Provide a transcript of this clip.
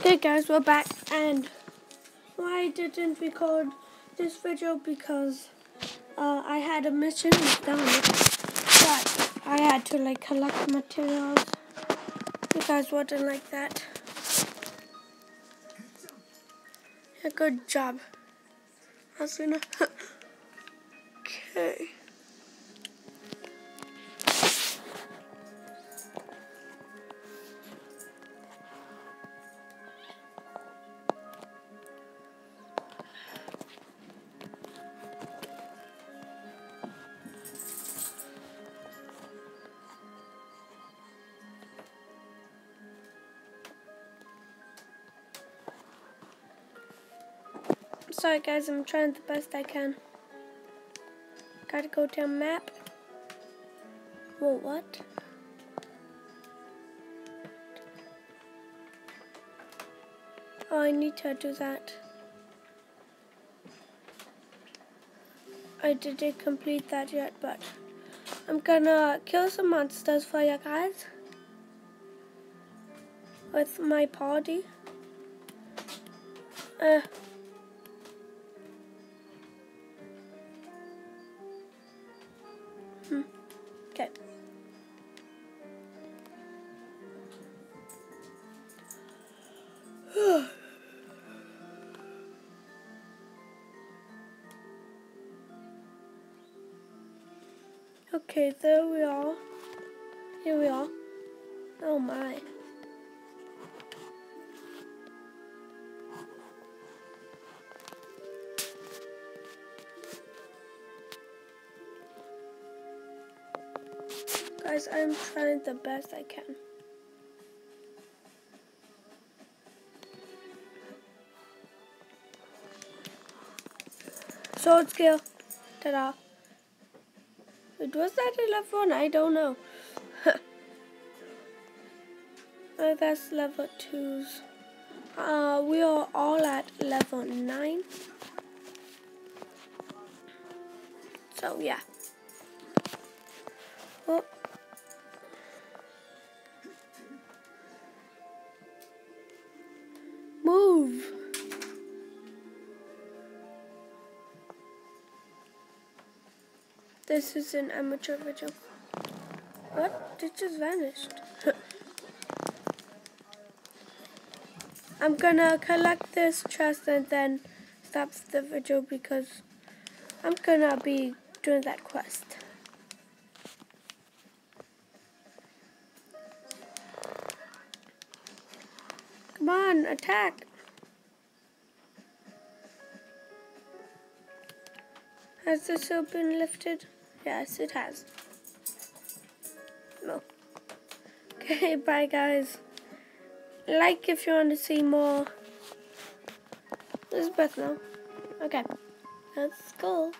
Hey guys, we're back and why didn't we record this video because uh, I had a mission done but I had to like collect materials. You guys wouldn't like that. Yeah, good job. Okay. Sorry guys, I'm trying the best I can. Gotta go to a map. Whoa, what? Oh, I need to do that. I didn't complete that yet, but I'm gonna kill some monsters for you guys with my party. Uh, Okay. okay, there we are. Here we are. Oh my. Guys, I'm trying the best I can. Sword skill. Ta-da. Wait, was that a level one? I don't know. oh, that's level twos. Uh, we are all at level nine. So yeah. Oh. Move. This is an amateur video. What? It just vanished. I'm gonna collect this chest and then stop the video because I'm gonna be doing that quest. Come on, attack. Has the seal been lifted? Yes, it has. No. Okay, bye guys. Like if you want to see more. This is Beth now. Okay, let's go.